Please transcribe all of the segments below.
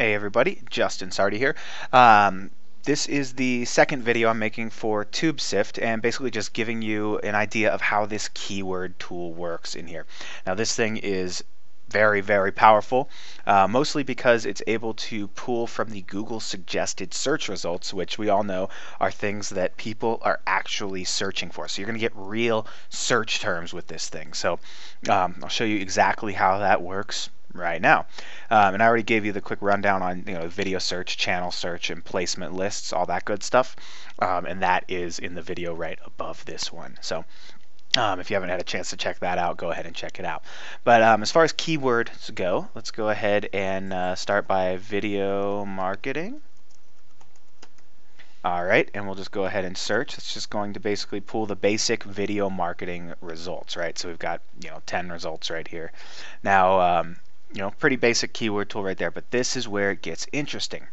Hey everybody, Justin Sardi here. Um, this is the second video I'm making for TubeSift and basically just giving you an idea of how this keyword tool works in here. Now this thing is very, very powerful, uh, mostly because it's able to pull from the Google suggested search results, which we all know are things that people are actually searching for. So you're going to get real search terms with this thing. So um, I'll show you exactly how that works right now. Um, and I already gave you the quick rundown on you know video search, channel search, and placement lists, all that good stuff. Um, and that is in the video right above this one. So um, if you haven't had a chance to check that out, go ahead and check it out. But um, as far as keywords go, let's go ahead and uh, start by video marketing. Alright, and we'll just go ahead and search. It's just going to basically pull the basic video marketing results, right? So we've got, you know, 10 results right here. Now, um, you know, pretty basic keyword tool right there, but this is where it gets interesting.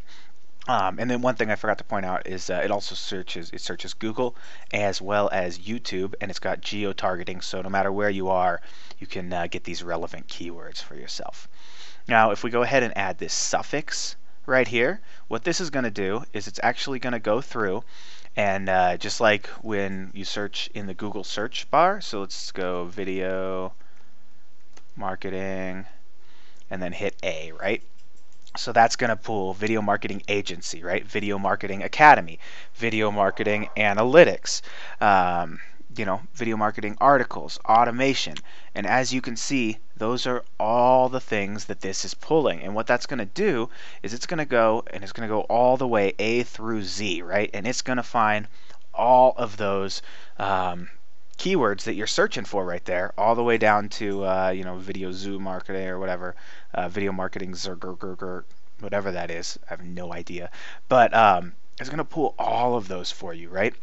Um, and then one thing I forgot to point out is uh, it also searches it searches Google as well as YouTube, and it's got geo targeting. So no matter where you are, you can uh, get these relevant keywords for yourself. Now, if we go ahead and add this suffix right here, what this is going to do is it's actually going to go through and uh, just like when you search in the Google search bar, so let's go video marketing and then hit A, right? So that's going to pull Video Marketing Agency, right? Video Marketing Academy, Video Marketing Analytics, um, you know, video marketing articles, automation. And as you can see, those are all the things that this is pulling. And what that's going to do is it's going to go and it's going to go all the way A through Z, right? And it's going to find all of those um, keywords that you're searching for right there, all the way down to uh, you know video zoo marketing or whatever, uh, video marketing zergurgurgur, whatever that is. I have no idea, but um, it's going to pull all of those for you, right?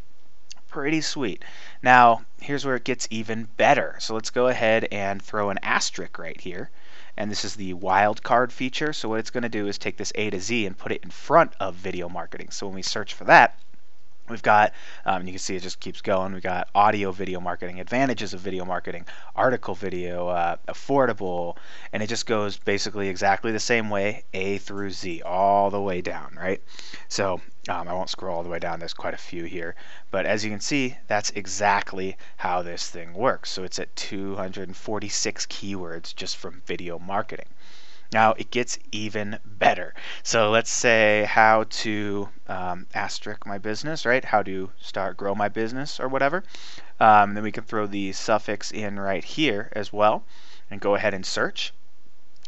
Pretty sweet. Now here's where it gets even better. So let's go ahead and throw an asterisk right here. And this is the wildcard feature. So what it's going to do is take this A to Z and put it in front of video marketing. So when we search for that, We've got, um, you can see it just keeps going. We've got audio video marketing, advantages of video marketing, article video, uh, affordable, and it just goes basically exactly the same way, A through Z, all the way down, right? So um, I won't scroll all the way down. There's quite a few here. But as you can see, that's exactly how this thing works. So it's at 246 keywords just from video marketing. Now it gets even better. So let's say how to um, asterisk my business, right? How to start grow my business or whatever. Um, then we can throw the suffix in right here as well and go ahead and search.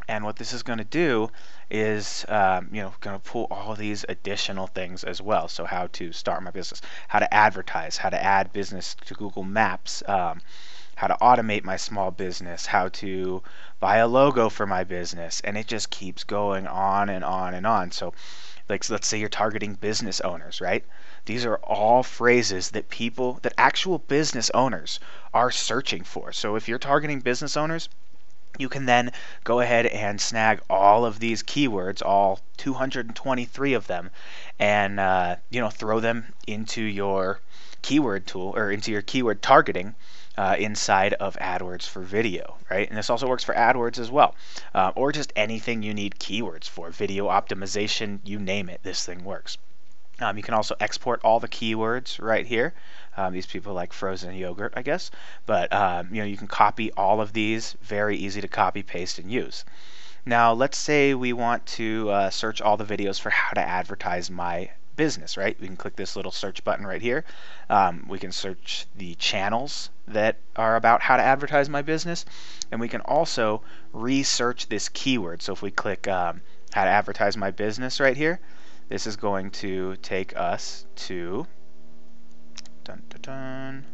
And what this is going to do is, um, you know, going to pull all these additional things as well. So how to start my business, how to advertise, how to add business to Google Maps, um, how to automate my small business, how to buy a logo for my business, and it just keeps going on and on and on. So, like, let's say you're targeting business owners, right? These are all phrases that people, that actual business owners are searching for. So, if you're targeting business owners, you can then go ahead and snag all of these keywords, all 223 of them, and uh, you know throw them into your keyword tool or into your keyword targeting uh, inside of AdWords for video, right? And this also works for AdWords as well, uh, or just anything you need keywords for, video optimization, you name it, this thing works. Um, you can also export all the keywords right here. Um, these people like frozen yogurt, I guess, but um, you know you can copy all of these. Very easy to copy, paste, and use. Now let's say we want to uh, search all the videos for how to advertise my business, right? We can click this little search button right here. Um, we can search the channels that are about how to advertise my business, and we can also research this keyword. So if we click um, how to advertise my business right here, this is going to take us to dun, dun, dun,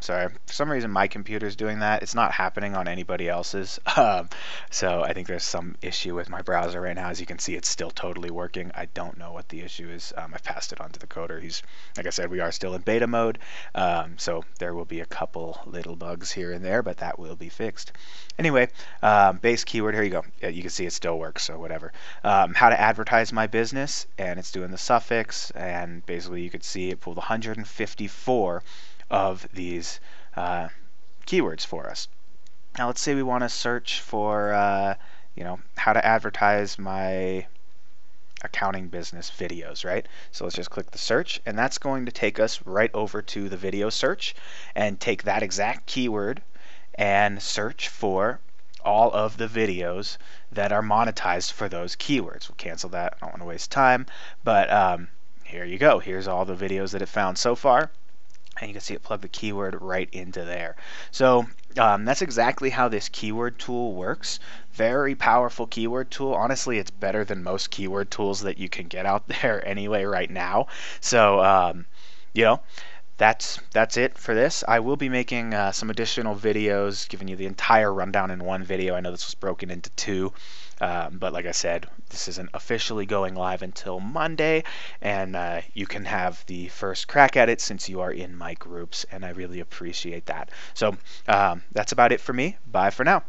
Sorry, for some reason my computer is doing that. It's not happening on anybody else's. Um, so I think there's some issue with my browser right now. As you can see, it's still totally working. I don't know what the issue is. Um, I've passed it on to the coder. He's, like I said, we are still in beta mode. Um, so there will be a couple little bugs here and there, but that will be fixed. Anyway, um, base keyword, here you go. You can see it still works, so whatever. Um, how to advertise my business, and it's doing the suffix, and basically you could see it pulled 154 of these uh, keywords for us. Now let's say we want to search for, uh, you know, how to advertise my accounting business videos, right? So let's just click the search and that's going to take us right over to the video search and take that exact keyword and search for all of the videos that are monetized for those keywords. We'll cancel that. I don't want to waste time, but um, here you go. Here's all the videos that it found so far and you can see it plug the keyword right into there. So um, that's exactly how this keyword tool works. Very powerful keyword tool. Honestly, it's better than most keyword tools that you can get out there anyway right now. So, um, you know, that's that's it for this. I will be making uh, some additional videos, giving you the entire rundown in one video. I know this was broken into two, um, but like I said, this isn't officially going live until Monday, and uh, you can have the first crack at it since you are in my groups, and I really appreciate that. So um, that's about it for me. Bye for now.